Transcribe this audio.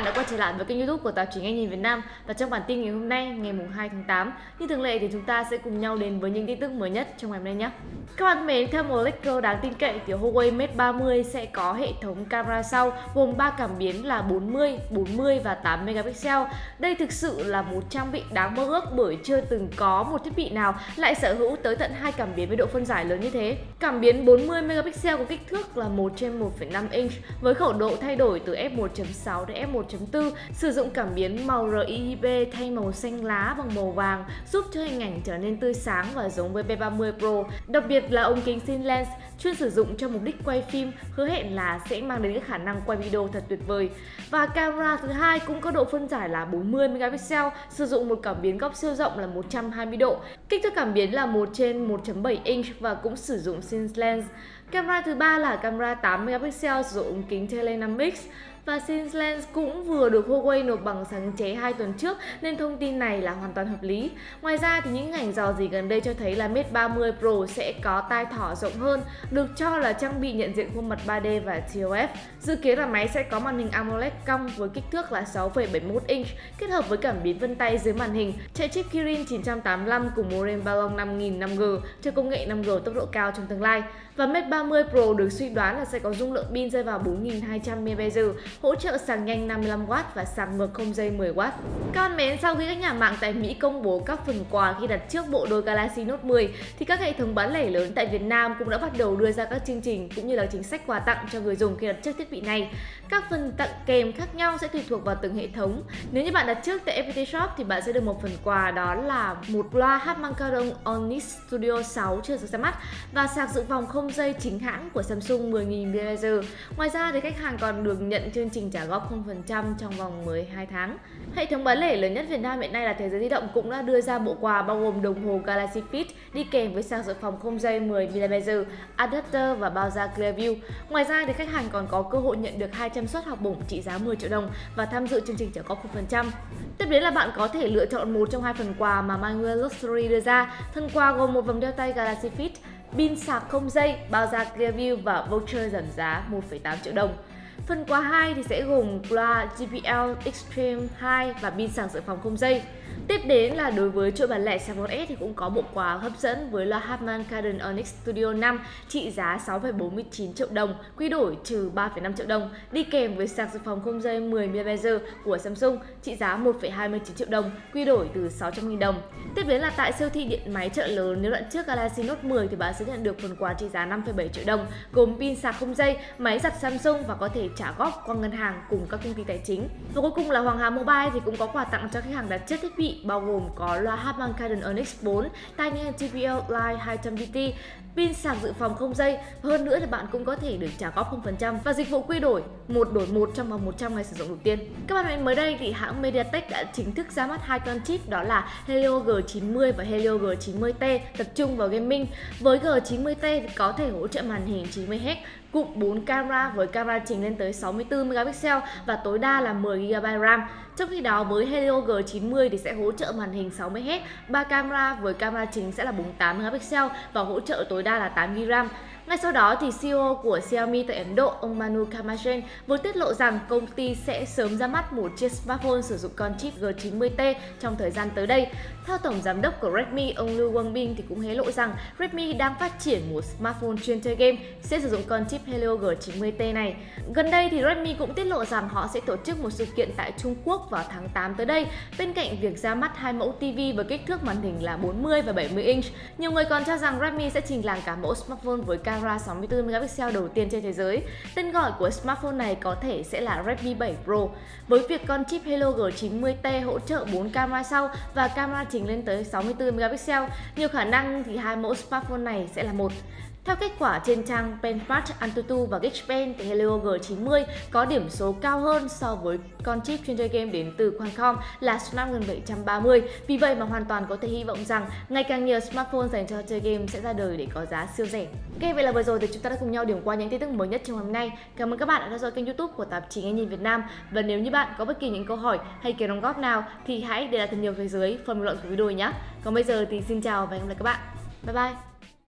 bạn đã quay trở lại với kênh youtube của tạp chí Nghe Nhìn Việt Nam. Và trong bản tin ngày hôm nay, ngày mùng 2 tháng 8 Như thường lệ thì chúng ta sẽ cùng nhau đến với những tin tức mới nhất trong ngày hôm nay nhé. Các bạn mến, theo một leak đáng tin cậy thì Huawei Mate 30 sẽ có hệ thống camera sau gồm 3 cảm biến là 40, 40 và 8 megapixel. Đây thực sự là một trang bị đáng mơ ước bởi chưa từng có một thiết bị nào lại sở hữu tới tận hai cảm biến với độ phân giải lớn như thế. Cảm biến 40 megapixel có kích thước là 1 trên 1,5 inch với khẩu độ thay đổi từ f1.6 đến 1.4 sử dụng cảm biến màu RGB thay màu xanh lá bằng màu vàng giúp cho hình ảnh trở nên tươi sáng và giống với B30 Pro. Đặc biệt là ống kính Cine Lens chuyên sử dụng cho mục đích quay phim hứa hẹn là sẽ mang đến cái khả năng quay video thật tuyệt vời. Và camera thứ hai cũng có độ phân giải là 40 megapixel, sử dụng một cảm biến góc siêu rộng là 120 độ. Kích thước cảm biến là 1 trên 1.7 inch và cũng sử dụng Cine Lens. Camera thứ ba là camera 8 megapixel sử dụng kính tele 5x và Cine Lens cũng vừa được Huawei nộp bằng sáng chế 2 tuần trước nên thông tin này là hoàn toàn hợp lý. Ngoài ra thì những ảnh dò gì gần đây cho thấy là Mate 30 Pro sẽ có tai thỏ rộng hơn, được cho là trang bị nhận diện khuôn mặt 3D và TOF. Dự kiến là máy sẽ có màn hình AMOLED cong với kích thước là 6,71 inch kết hợp với cảm biến vân tay dưới màn hình, chạy chip Kirin 985 cùng modem Balong 5000 5G cho công nghệ 5G tốc độ cao trong tương lai. Và Mate 30 Pro được suy đoán là sẽ có dung lượng pin rơi vào 4200 mAh, hỗ trợ sạc nhanh 55W và sạc ngược không dây 10W. Các bạn mến, sau khi các nhà mạng tại Mỹ công bố các phần quà khi đặt trước bộ đôi Galaxy Note 10 thì các hệ thống bán lẻ lớn tại Việt Nam cũng đã bắt đầu đưa ra các chương trình cũng như là chính sách quà tặng cho người dùng khi đặt trước thiết bị này. Các phần tặng kèm khác nhau sẽ tùy thuộc vào từng hệ thống. Nếu như bạn đặt trước tại FPT Shop thì bạn sẽ được một phần quà đó là một loa Harman-Kardon Onyx Studio 6 chưa được ra mắt và sạc dự phòng không dây chính hãng của Samsung 10.000 mAh. Ngoài ra thì khách hàng còn được nhận chương trình trả góp 0% trong vòng 12 tháng. Hệ thống bán lẻ lớn nhất Việt Nam hiện nay là Thế giới di động cũng đã đưa ra bộ quà bao gồm đồng hồ Galaxy Fit đi kèm với sạc dự phòng không dây 10 mAh, adapter và bao da Clearview. Ngoài ra thì khách hàng còn có cơ hội nhận được 200 suất học bổng trị giá 10 triệu đồng và tham dự chương trình trả góp 0%. Tiếp đến là bạn có thể lựa chọn một trong hai phần quà mà MyWell Luxury đưa ra. Thân quà gồm một vòng đeo tay Galaxy Fit, pin sạc không dây, bao da Clearview và voucher giảm giá 1,8 triệu đồng. Phần quà 2 thì sẽ gồm loa JBL Extreme 2 và pin sạc dự phòng không dây. Tiếp đến là đối với chuỗi bán lẻ Samsung S thì cũng có bộ quà hấp dẫn với loa Harman Kardon Onyx Studio 5 trị giá 6,49 triệu đồng, quy đổi trừ 3,5 triệu đồng, đi kèm với sạc dự phòng không dây 10mm của Samsung trị giá 1,29 triệu đồng, quy đổi từ 600.000 đồng. Tiếp đến là tại siêu thị điện máy chợ lớn nếu đoạn trước Galaxy Note 10 thì bạn sẽ nhận được phần quà trị giá 5,7 triệu đồng, gồm pin sạc không dây, máy giặt Samsung và có thể trả góp qua ngân hàng cùng các công ty tài chính. Và cuối cùng là Hoàng Hà Mobile thì cũng có quà tặng cho khách hàng đặt trước thiết bị bao gồm có loa Harman Kardon Onyx 4, tai nghe JBL Live 200VT, pin sạc dự phòng không dây. và Hơn nữa thì bạn cũng có thể được trả góp 0% và dịch vụ quy đổi một đổi một trong vòng 100 ngày sử dụng đầu tiên. Các bạn hãy mới đây thì hãng MediaTek đã chính thức ra mắt hai con chip đó là Helio G90 và Helio G90T tập trung vào gaming. Với G90T thì có thể hỗ trợ màn hình 90Hz cụm 4 camera với camera chính lên tới 64 megapixel và tối đa là 10 GB RAM. Trong khi đó với Helio G90 thì sẽ hỗ trợ màn hình 60Hz, 3 camera với camera chính sẽ là 48 megapixel và hỗ trợ tối đa là 8 GB RAM. Ngay sau đó thì CEO của Xiaomi tại Ấn Độ, ông Manu Kamachen vừa tiết lộ rằng công ty sẽ sớm ra mắt một chiếc smartphone sử dụng con chip G90T trong thời gian tới đây. Theo tổng giám đốc của Redmi, ông Lưu Quang Bing thì cũng hé lộ rằng Redmi đang phát triển một smartphone chuyên chơi game sẽ sử dụng con chip Helio G90T này. Gần đây thì Redmi cũng tiết lộ rằng họ sẽ tổ chức một sự kiện tại Trung Quốc vào tháng 8 tới đây. Bên cạnh việc ra mắt hai mẫu TV với kích thước màn hình là 40 và 70 inch, nhiều người còn cho rằng Redmi sẽ trình làng cả mẫu smartphone với camera 64 megapixel đầu tiên trên thế giới. Tên gọi của smartphone này có thể sẽ là Redmi 7 Pro. Với việc con chip Helio G90T hỗ trợ 4 camera sau và camera chính lên tới 64 megapixel, nhiều khả năng thì hai mẫu smartphone này sẽ là một. Theo kết quả trên trang Benchmark Antutu và Geekbench thì Helio G90 có điểm số cao hơn so với con chip chuyên chơi game đến từ Qualcomm là Snapdragon 730. Vì vậy mà hoàn toàn có thể hy vọng rằng ngày càng nhiều smartphone dành cho chơi game sẽ ra đời để có giá siêu rẻ. Ok, vậy là vừa rồi thì chúng ta đã cùng nhau điểm qua những tin tức mới nhất trong hôm nay. Cảm ơn các bạn đã theo dõi kênh YouTube của tạp chí Nghe nhìn Việt Nam. Và nếu như bạn có bất kỳ những câu hỏi hay kiến đóng góp nào thì hãy để lại thật nhiều phía dưới phần bình luận của video nhé. Còn bây giờ thì xin chào và hẹn gặp lại các bạn. Bye bye.